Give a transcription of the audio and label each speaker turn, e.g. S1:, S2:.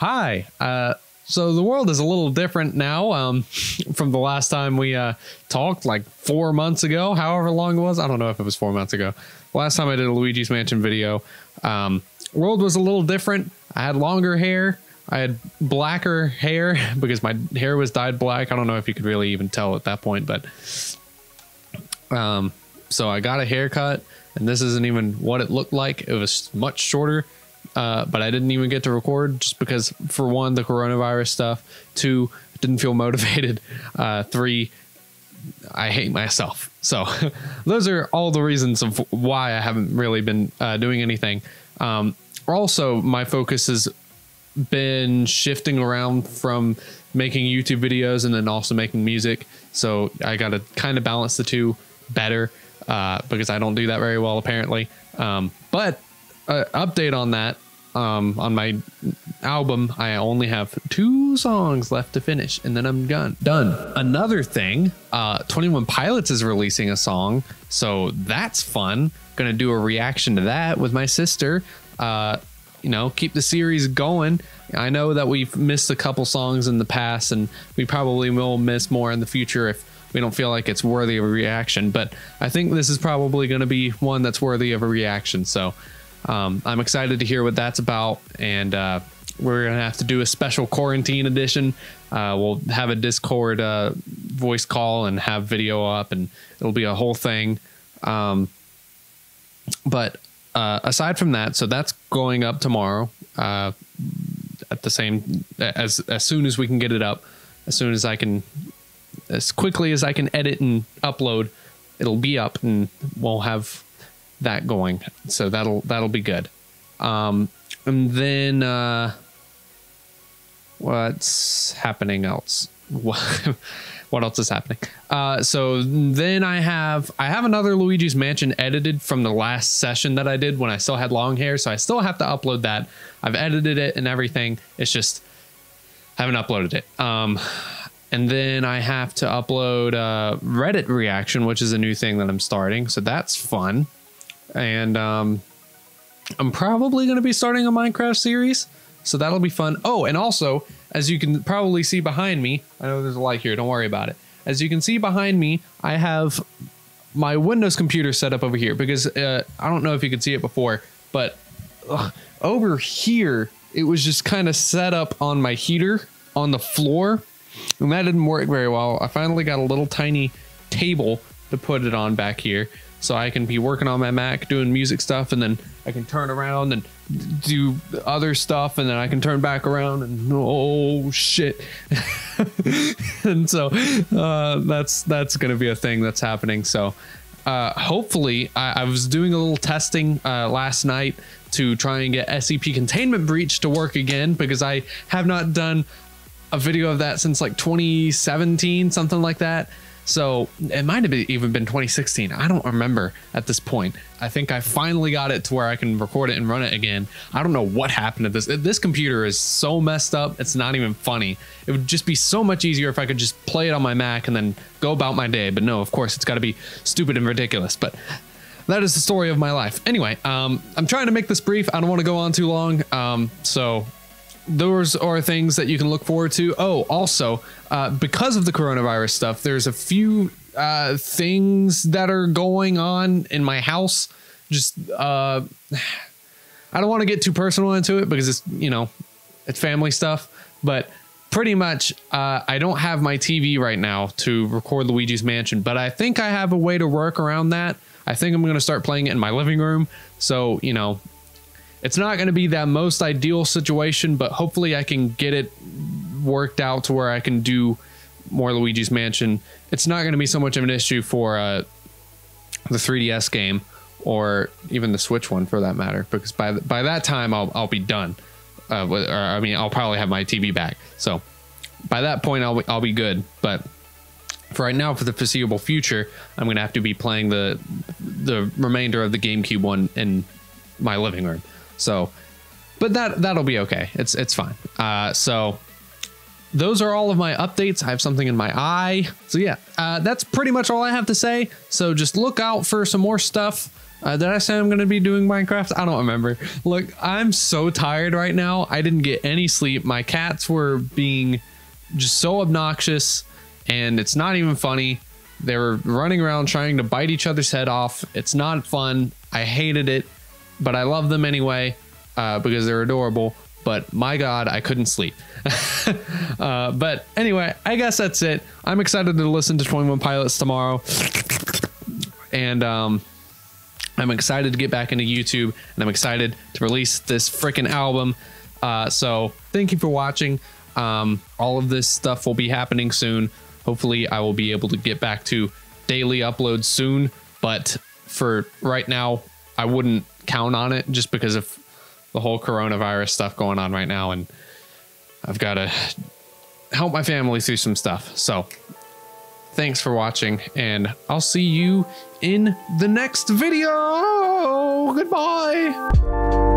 S1: Hi. Uh, so the world is a little different now um, from the last time we uh, talked, like four months ago, however long it was. I don't know if it was four months ago. Last time I did a Luigi's Mansion video, um, world was a little different. I had longer hair. I had blacker hair because my hair was dyed black. I don't know if you could really even tell at that point, but um, so I got a haircut, and this isn't even what it looked like. It was much shorter uh, but I didn't even get to record just because, for one, the coronavirus stuff. Two, didn't feel motivated. Uh, three, I hate myself. So those are all the reasons of why I haven't really been uh, doing anything. Um, also, my focus has been shifting around from making YouTube videos and then also making music. So I got to kind of balance the two better uh, because I don't do that very well apparently. Um, but uh, update on that. Um, on my album, I only have two songs left to finish, and then I'm done. Done. Another thing, uh, Twenty One Pilots is releasing a song, so that's fun. Gonna do a reaction to that with my sister. Uh, you know, keep the series going. I know that we've missed a couple songs in the past, and we probably will miss more in the future if we don't feel like it's worthy of a reaction. But I think this is probably going to be one that's worthy of a reaction. So um, I'm excited to hear what that's about, and uh, we're gonna have to do a special quarantine edition. Uh, we'll have a Discord uh, voice call and have video up, and it'll be a whole thing. Um, but uh, aside from that, so that's going up tomorrow uh, at the same as as soon as we can get it up, as soon as I can, as quickly as I can edit and upload, it'll be up, and we'll have that going. So that'll that'll be good. Um, and then uh, what's happening else? what else is happening? Uh, so then I have I have another Luigi's Mansion edited from the last session that I did when I still had long hair. So I still have to upload that. I've edited it and everything. It's just haven't uploaded it. Um, and then I have to upload a Reddit reaction, which is a new thing that I'm starting. So that's fun and um, I'm probably going to be starting a Minecraft series, so that'll be fun. Oh, and also, as you can probably see behind me, I know there's a light here. Don't worry about it. As you can see behind me, I have my Windows computer set up over here because uh, I don't know if you could see it before, but ugh, over here it was just kind of set up on my heater on the floor, and that didn't work very well. I finally got a little tiny table to put it on back here so I can be working on my Mac doing music stuff and then I can turn around and do other stuff and then I can turn back around and oh shit. and so uh, that's that's gonna be a thing that's happening. So uh, hopefully I, I, was doing a little testing uh, last night to try and get SCP containment breach to work again because I have not done a video of that since like 2017, something like that. So it might have even been 2016. I don't remember at this point. I think I finally got it to where I can record it and run it again. I don't know what happened to this. This computer is so messed up. It's not even funny. It would just be so much easier if I could just play it on my Mac and then go about my day. But no, of course, it's got to be stupid and ridiculous. But that is the story of my life. Anyway, um, I'm trying to make this brief. I don't want to go on too long. Um, so those are things that you can look forward to. Oh, also, uh, because of the coronavirus stuff, there's a few uh, things that are going on in my house. Just, uh, I don't want to get too personal into it because it's, you know, it's family stuff, but pretty much uh, I don't have my TV right now to record Luigi's Mansion, but I think I have a way to work around that. I think I'm going to start playing it in my living room. So, you know, it's not going to be that most ideal situation, but hopefully I can get it worked out to where I can do more Luigi's Mansion. It's not going to be so much of an issue for uh, the 3DS game or even the Switch one for that matter, because by the, by that time I'll I'll be done. Uh, or, I mean, I'll probably have my TV back. So by that point, I'll I'll be good. But for right now, for the foreseeable future, I'm gonna have to be playing the the remainder of the GameCube one in my living room. So, but that that'll be okay. It's it's fine. Uh, so those are all of my updates. I have something in my eye. So yeah, uh, that's pretty much all I have to say. So just look out for some more stuff Uh, did I say I'm gonna be doing Minecraft? I don't remember. Look, I'm so tired right now. I didn't get any sleep. My cats were being just so obnoxious, and it's not even funny. They were running around trying to bite each other's head off. It's not fun. I hated it, but I love them anyway uh, because they're adorable. But my God, I couldn't sleep. uh, but anyway, I guess that's it. I'm excited to listen to 21 Pilots tomorrow. And um, I'm excited to get back into YouTube and I'm excited to release this freaking album. Uh, so thank you for watching. Um, all of this stuff will be happening soon. Hopefully, I will be able to get back to daily uploads soon. But for right now, I wouldn't count on it just because of the whole coronavirus stuff going on right now. And I've got to help my family through some stuff. So thanks for watching, and I'll see you in the next video. Goodbye.